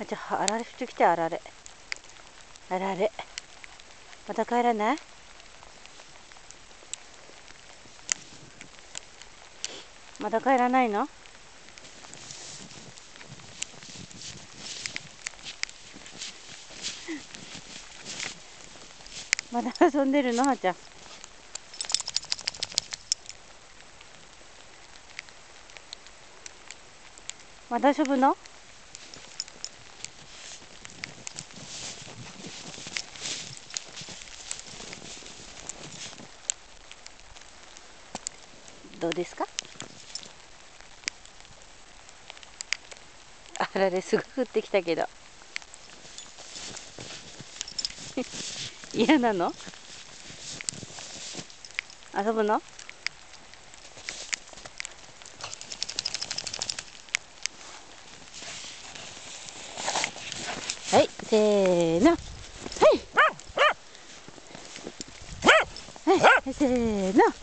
あじゃああられ降ってきてあられ。あられ。また帰らない？また帰らないの？まだ遊んでるの？はちゃん。まだ遊ぶの？どうですか？あられすぐ降ってきたけど。嫌なの？遊ぶの？はいせーの。はい。はいせーの。はい。